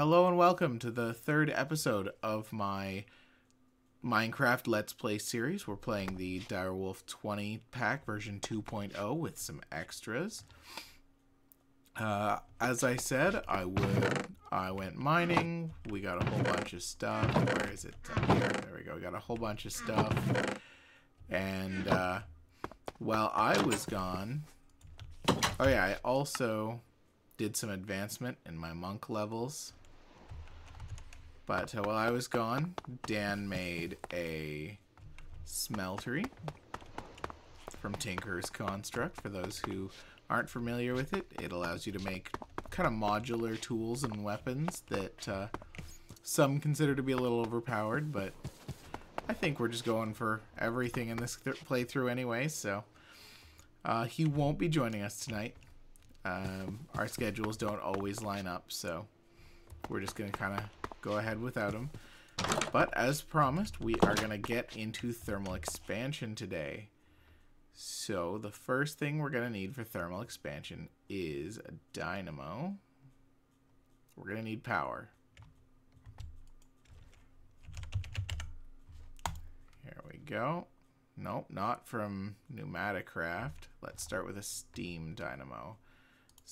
Hello and welcome to the third episode of my Minecraft Let's Play series. We're playing the Direwolf 20 pack version 2.0 with some extras. Uh, as I said, I would. I went mining. We got a whole bunch of stuff. Where is it? Here. There we go. We got a whole bunch of stuff. And uh, while I was gone, oh yeah, I also did some advancement in my monk levels. But uh, while I was gone, Dan made a smeltery from Tinker's Construct. For those who aren't familiar with it, it allows you to make kind of modular tools and weapons that uh, some consider to be a little overpowered, but I think we're just going for everything in this playthrough anyway, so uh, he won't be joining us tonight. Um, our schedules don't always line up, so we're just going to kind of go ahead without him. But as promised, we are going to get into thermal expansion today. So the first thing we're going to need for thermal expansion is a dynamo. We're going to need power. Here we go. Nope, not from pneumatic craft. Let's start with a steam dynamo.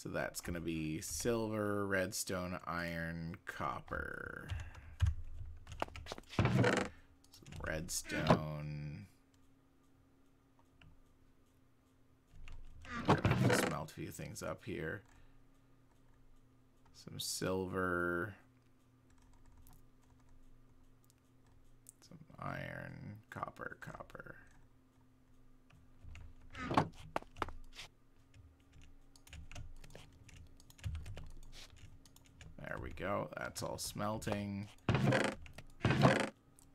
So that's going to be silver, redstone, iron, copper. Some redstone. smelt a few things up here. Some silver. Some iron, copper, copper. There we go. That's all smelting.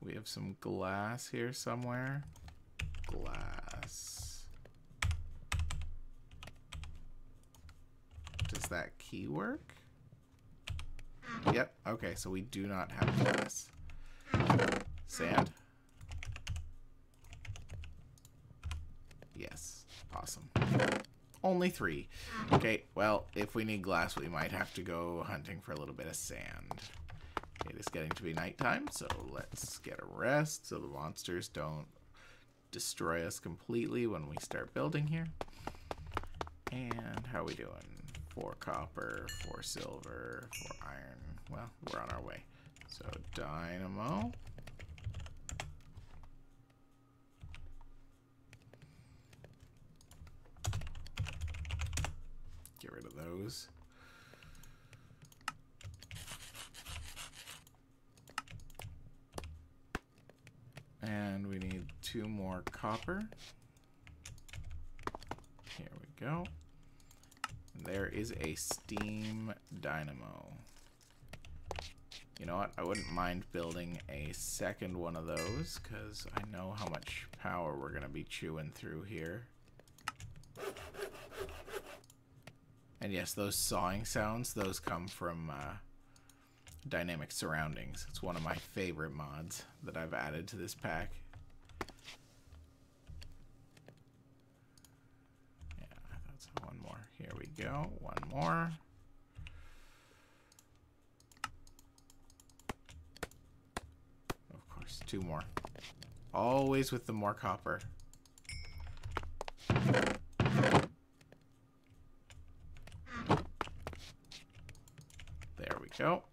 We have some glass here somewhere. Glass. Does that key work? Yep. Okay, so we do not have glass. Sand. Yes. Awesome. Only three. Okay, well, if we need glass, we might have to go hunting for a little bit of sand. It is getting to be nighttime, so let's get a rest so the monsters don't destroy us completely when we start building here. And how are we doing? Four copper, four silver, four iron. Well, we're on our way. So dynamo. Those. And we need two more copper. Here we go. There is a steam dynamo. You know what? I wouldn't mind building a second one of those because I know how much power we're going to be chewing through here. And yes, those sawing sounds, those come from uh, Dynamic Surroundings. It's one of my favorite mods that I've added to this pack. Yeah, that's one more. Here we go. One more. Of course, two more. Always with the more copper. Go.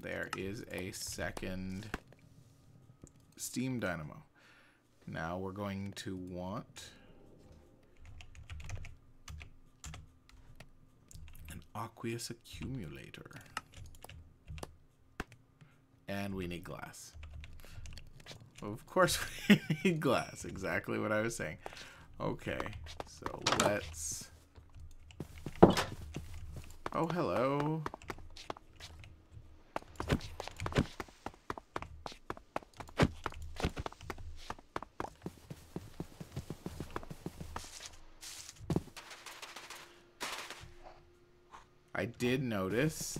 There is a second steam dynamo. Now we're going to want an aqueous accumulator. And we need glass. Of course we need glass. Exactly what I was saying. Okay, so let's... Oh, hello. I did notice,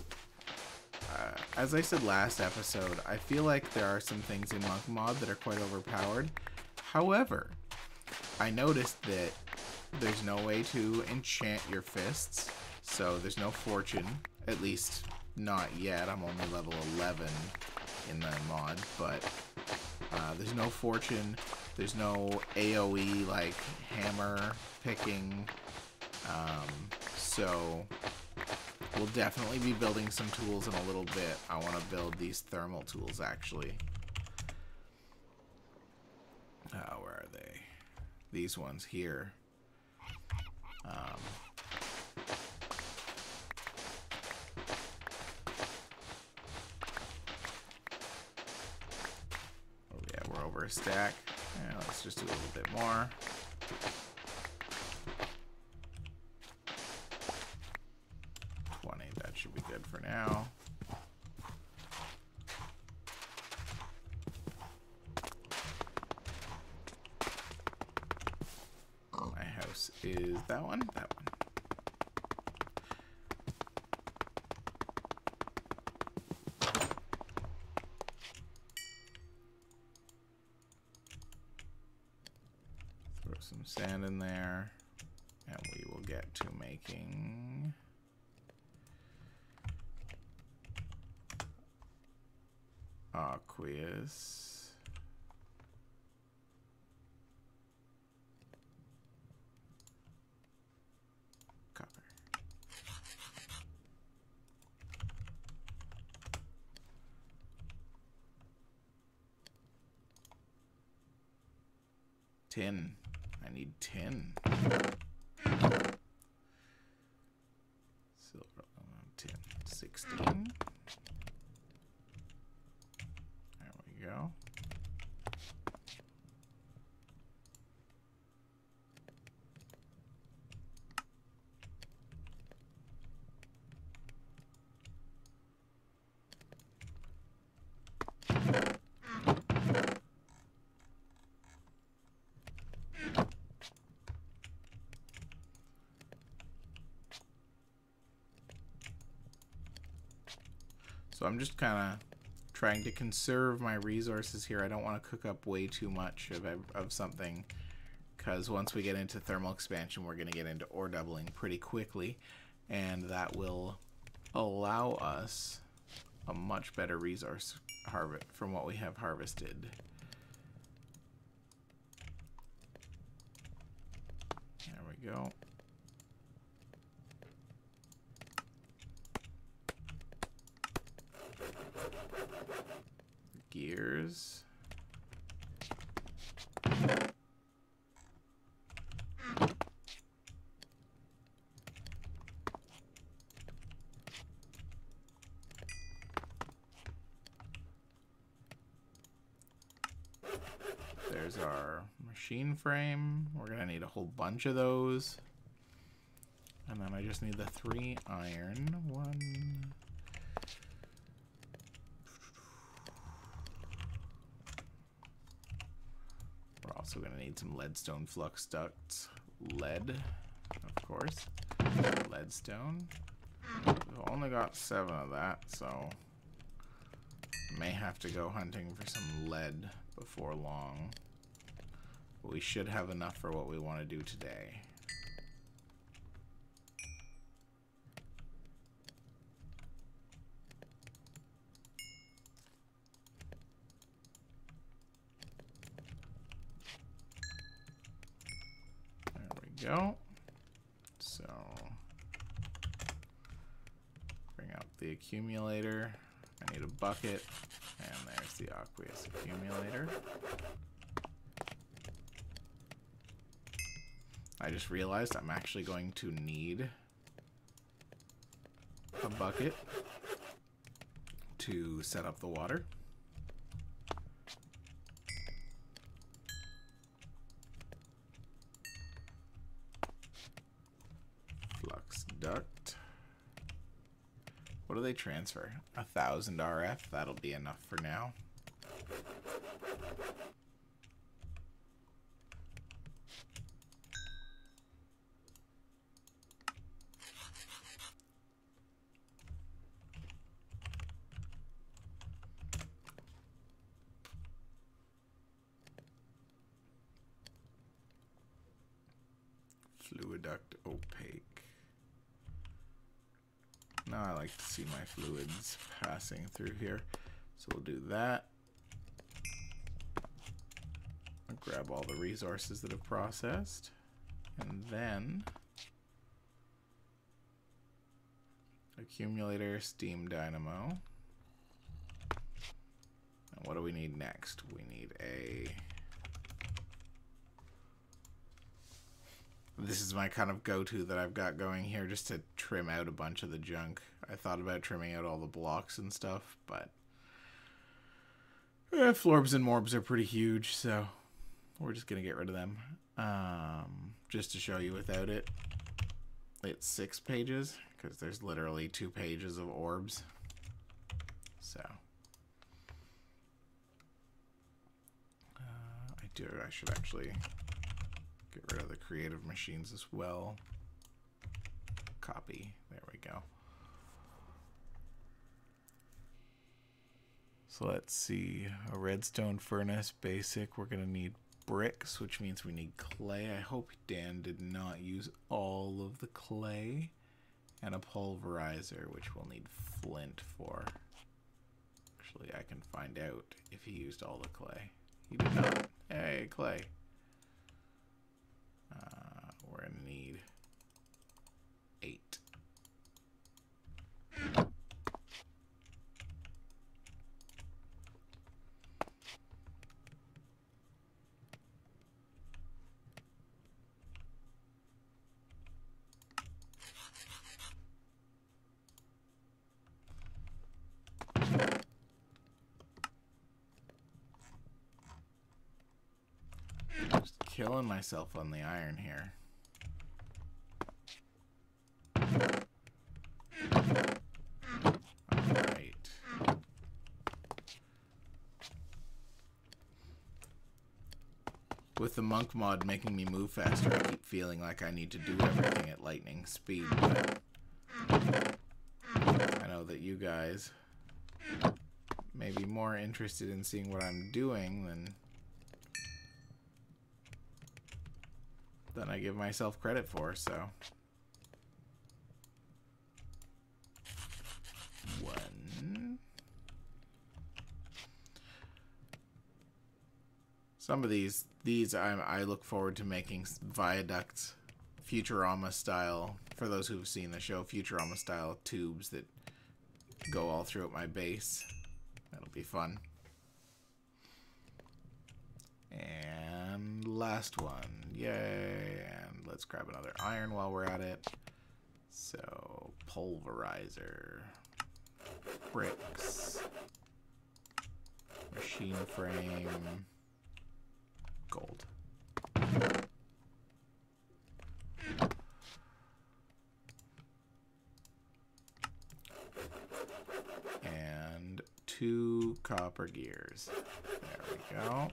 uh, as I said last episode, I feel like there are some things in Monk Mod that are quite overpowered. However, I noticed that there's no way to enchant your fists, so there's no fortune, at least not yet. I'm only level 11 in the mod, but uh, there's no fortune. There's no AoE like hammer picking. Um, so we'll definitely be building some tools in a little bit. I want to build these thermal tools actually. Uh, where are they? These ones here. Um, oh yeah, we're over a stack. Yeah, let's just do a little bit more. Twenty, that should be good for now. My house is that one, that one. Throw some sand in there, and we will get to. Aqueous. Ah, Copper. Tin. I need tin. Silver, uh, tin. 16. There we go. So I'm just kind of trying to conserve my resources here. I don't want to cook up way too much of, of something because once we get into thermal expansion, we're going to get into ore doubling pretty quickly, and that will allow us a much better resource harvest from what we have harvested. There we go. Gears. There's our machine frame. We're gonna need a whole bunch of those. And then I just need the three iron. One. Also gonna need some leadstone flux ducts. Lead, of course. Leadstone. We've only got seven of that, so may have to go hunting for some lead before long. But we should have enough for what we want to do today. There we go. So, bring out the accumulator. I need a bucket, and there's the aqueous accumulator. I just realized I'm actually going to need a bucket to set up the water. Flux duct. What they transfer? A thousand RF. That'll be enough for now. Fluiduct opaque. Now I like to see my fluids passing through here. So we'll do that. I'll grab all the resources that have processed. And then accumulator, steam dynamo. And what do we need next? We need a This is my kind of go-to that I've got going here just to trim out a bunch of the junk. I thought about trimming out all the blocks and stuff, but eh, florbs and morbs are pretty huge, so we're just gonna get rid of them. Um, just to show you without it, it's six pages because there's literally two pages of orbs. So uh, I do. I should actually Get rid of the creative machines as well. Copy. There we go. So let's see. A redstone furnace, basic. We're going to need bricks, which means we need clay. I hope Dan did not use all of the clay. And a pulverizer, which we'll need flint for. Actually, I can find out if he used all the clay. He did not. Hey, clay. Uh, we're to need killing myself on the iron here. Alright. With the monk mod making me move faster, I keep feeling like I need to do everything at lightning speed, but I know that you guys may be more interested in seeing what I'm doing than than I give myself credit for, so. One. Some of these, these I, I look forward to making viaducts, Futurama style, for those who've seen the show, Futurama style tubes that go all throughout my base. That'll be fun. And last one. Yay. And let's grab another iron while we're at it. So, pulverizer. Bricks. Machine frame. Gold. And two copper gears. There we go.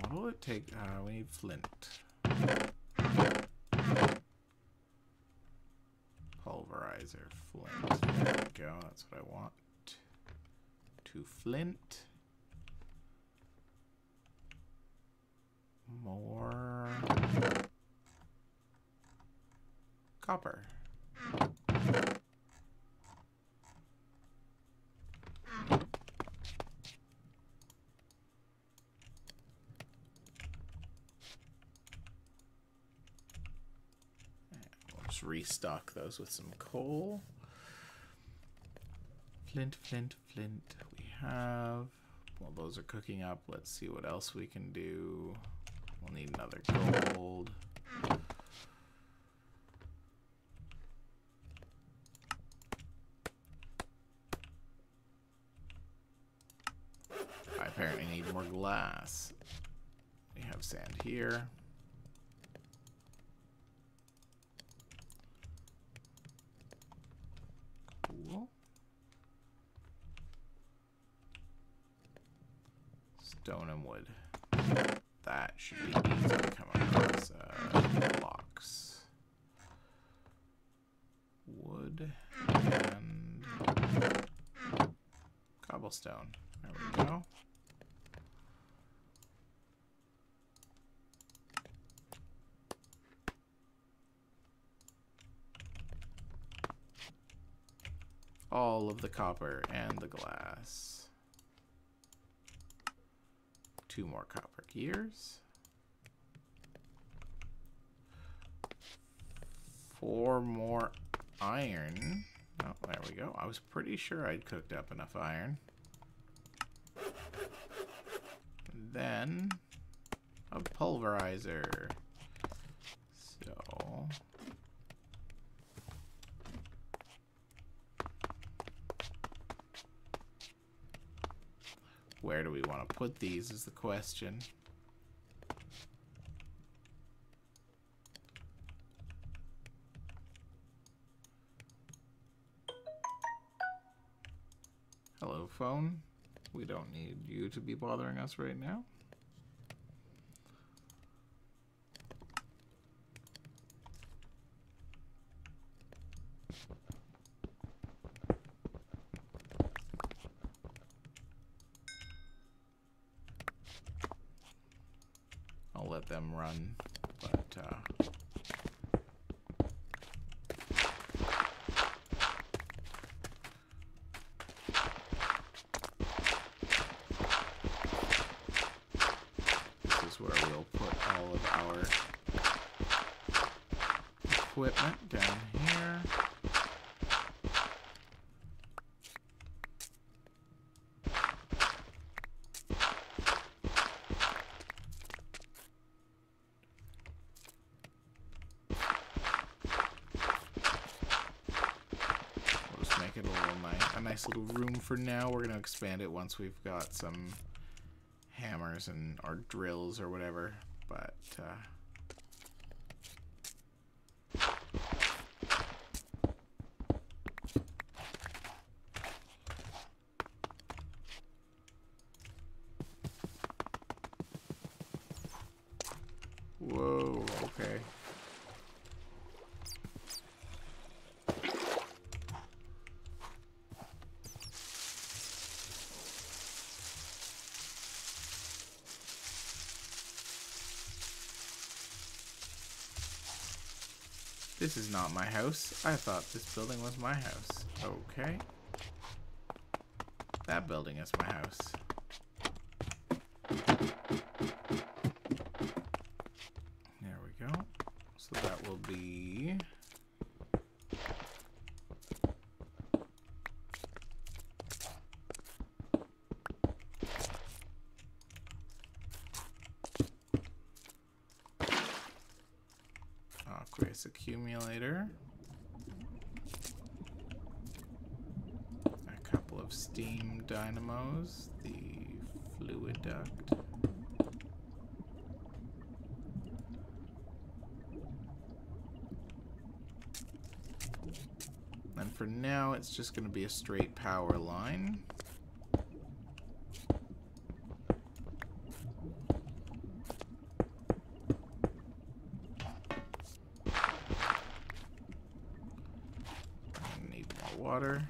What will it take? Uh, we need flint. Pulverizer, flint. There we go. That's what I want. Two flint. More copper. Restock those with some coal. Flint, flint, flint. We have. Well, those are cooking up. Let's see what else we can do. We'll need another gold. I apparently need more glass. We have sand here. stone and wood. That should be easy to come across. Uh, blocks. Wood and cobblestone. There we go. all of the copper and the glass. Two more copper gears. Four more iron. Oh, there we go. I was pretty sure I'd cooked up enough iron. then a pulverizer. So where do we want to put these is the question. Hello, phone. We don't need you to be bothering us right now. I'll let them run, but uh, this is where we'll put all of our equipment down here. We'll just make it a little nice, a nice little room for now. We're gonna expand it once we've got some hammers and our drills or whatever. But uh, whoa, okay. This is not my house. I thought this building was my house. Okay. That building is my house. There we go. So that will be... Aqueous accumulator. A couple of steam dynamos. The fluid duct. And for now, it's just going to be a straight power line. I Need more water.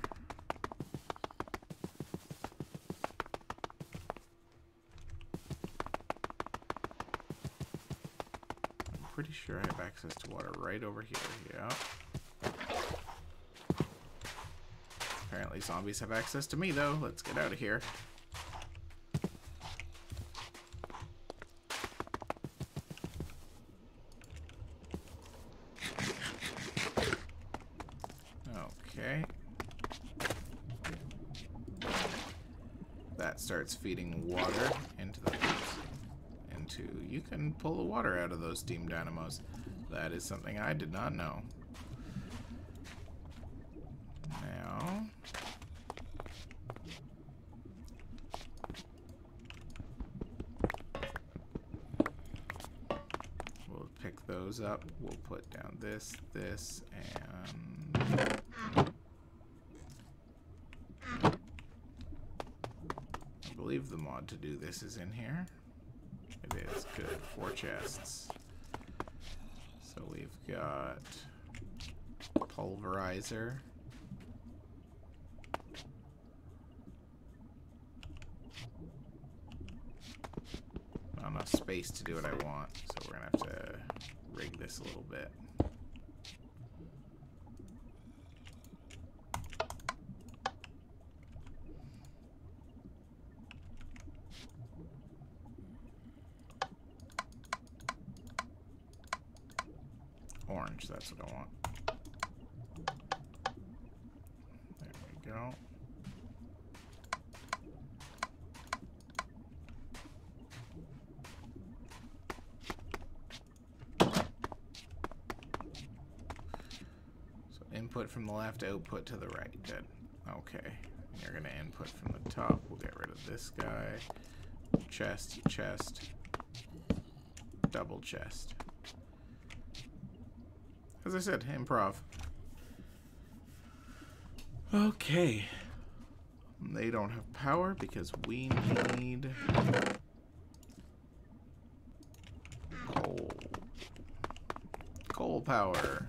I'm pretty sure I have access to water right over here. Yeah. Apparently zombies have access to me though. Let's get out of here. Okay. That starts feeding water into the into you can pull the water out of those steam dynamos. That is something I did not know. Now we'll pick those up. We'll put down this, this, and I believe the mod to do this is in here. Good. Four chests. So we've got pulverizer. Not enough space to do what I want, so we're gonna have to rig this a little bit. Orange, that's what I want. There we go. So input from the left, output to the right. Good. Okay. You're going to input from the top. We'll get rid of this guy. Chest, chest, double chest. As I said, improv. Okay. They don't have power because we need coal. Coal power.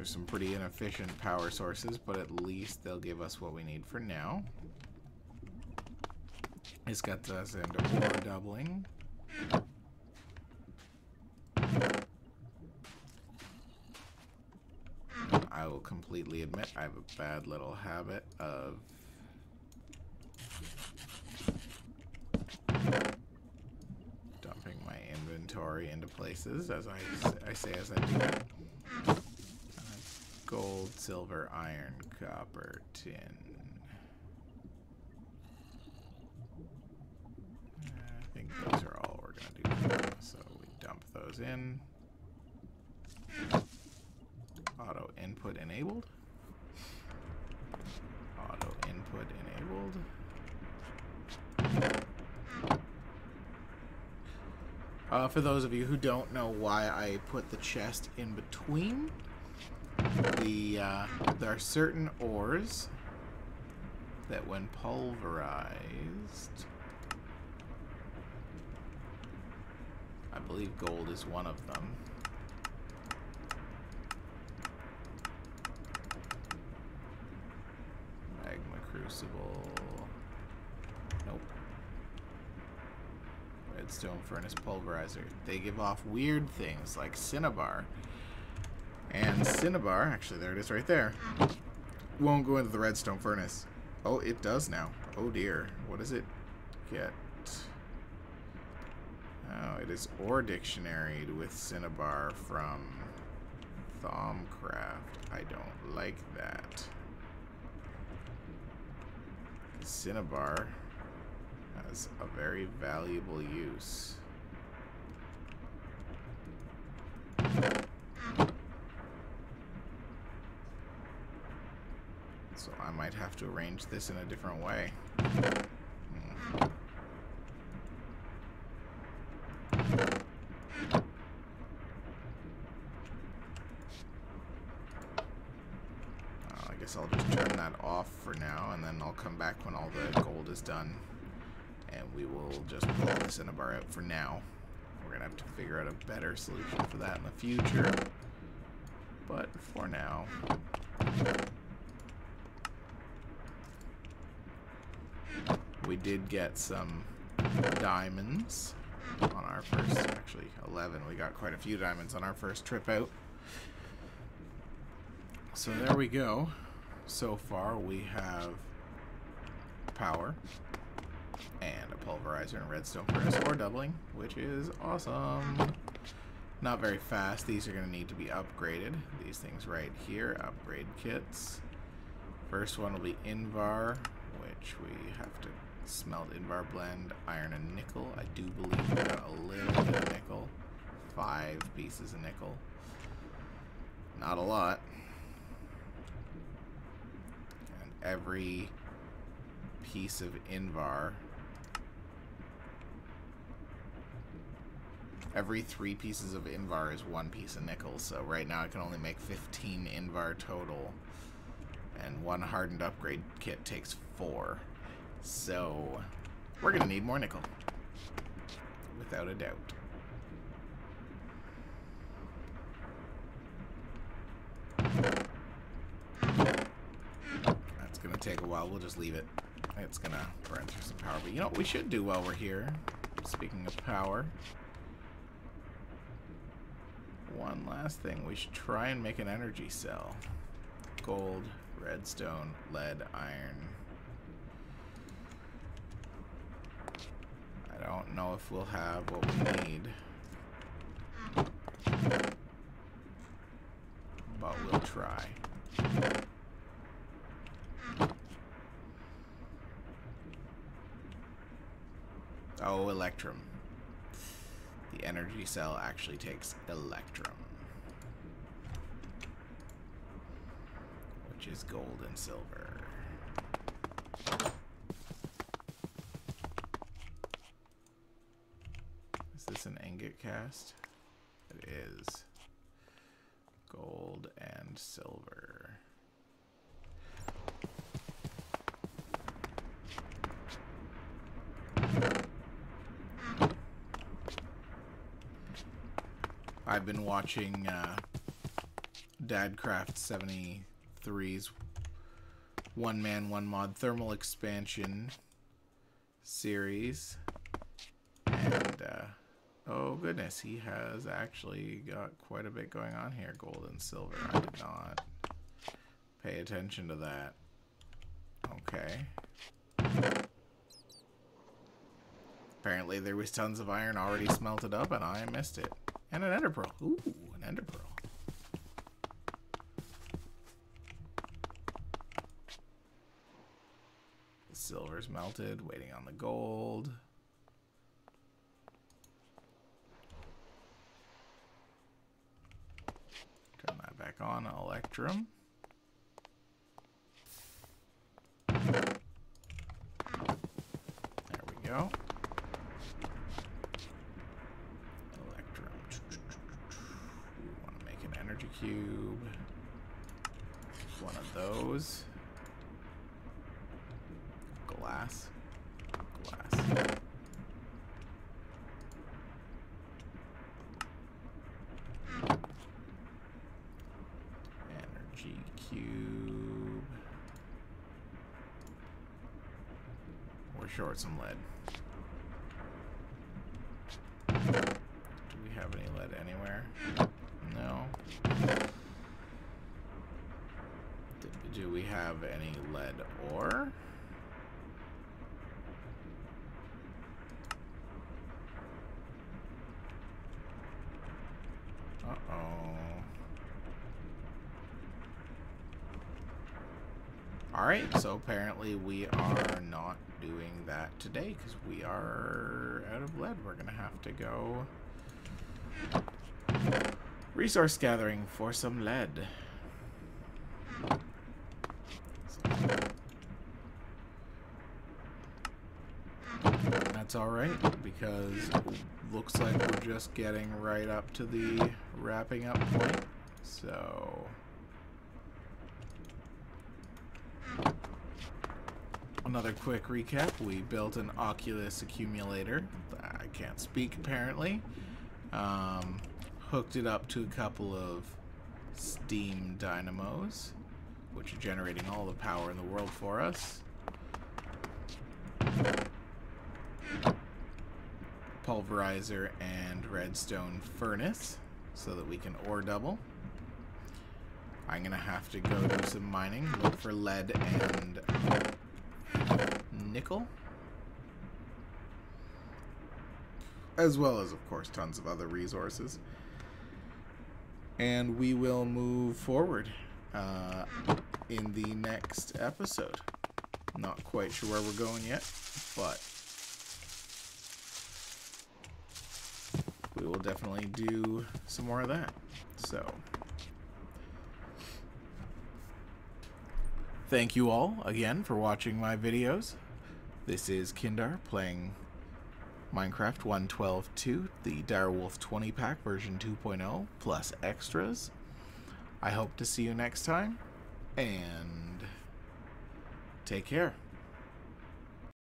Those are some pretty inefficient power sources, but at least they'll give us what we need for now. This got us into ore doubling. I will completely admit I have a bad little habit of dumping my inventory into places as I, I say as I do. Gold, silver, iron, copper, tin. I think those are all we're going to do. So we dump those in. Auto input enabled. Auto input enabled. Uh, for those of you who don't know why I put the chest in between, the uh, there are certain ores that when pulverized, I believe gold is one of them. Magma Crucible. Nope. Redstone Furnace Pulverizer. They give off weird things like Cinnabar. And Cinnabar, actually there it is right there, won't go into the Redstone Furnace. Oh, it does now. Oh dear. What does it get? Oh, it is ore dictionaried with Cinnabar from Thaumcraft. I don't like that. Cinnabar has a very valuable use. So I might have to arrange this in a different way. Hmm. Uh, I guess I'll just turn that off for now, and then I'll come back when all the gold is done. And we will just pull the cinnabar out for now. We're to have to figure out a better solution for that in the future. But for now... We did get some diamonds on our first, actually 11. We got quite a few diamonds on our first trip out. So there we go. So far we have power and a pulverizer and redstone furnace ore doubling, which is awesome. Not very fast. These are going to need to be upgraded. These things right here, upgrade kits. First one will be Invar, which we have to smelt Invar blend, iron and nickel. I do believe we got a little bit of nickel. Five pieces of nickel. Not a lot. And every piece of Invar every three pieces of Invar is one piece of nickel, so right now I can only make 15 Invar total, and one hardened upgrade kit takes four. So, we're going to need more nickel. Without a doubt. That's going to take a while. We'll just leave it. It's going to burn through some power. But you know what we should do while we're here? Speaking of power. One last thing. We should try and make an energy cell. Gold, redstone, lead, iron, know if we'll have what we need. But we'll try. Oh, Electrum. The energy cell actually takes Electrum. Which is gold and silver. Is cast? It is. Gold and silver. I've been watching uh, Dadcraft 73's One Man, One Mod Thermal Expansion series. Oh goodness, he has actually got quite a bit going on here. Gold and silver. I did not pay attention to that. Okay. Apparently there was tons of iron already smelted up and I missed it. And an ender pearl. Ooh, an ender pearl. The silver's melted, waiting on the gold. Turn that back on, Electrum. There we go. Electrum. We want to make an energy cube. One of those. Glass. Glass. Energy cube. Short some lead. Do we have any lead anywhere? No. Do we have any lead ore? Alright, so apparently we are not doing that today because we are out of lead. We're going to have to go resource gathering for some lead. That's alright, because looks like we're just getting right up to the wrapping up point. So... Another quick recap. We built an Oculus accumulator. I can't speak, apparently. Um, hooked it up to a couple of steam dynamos, which are generating all the power in the world for us. Pulverizer and redstone furnace so that we can ore double. I'm going to have to go do some mining, look for lead and nickel. As well as, of course, tons of other resources and we will move forward uh, in the next episode. Not quite sure where we're going yet, but we will definitely do some more of that. So, thank you all again for watching my videos. This is Kindar playing Minecraft 112.2, the Direwolf 20 pack version 2.0 plus extras. I hope to see you next time and take care.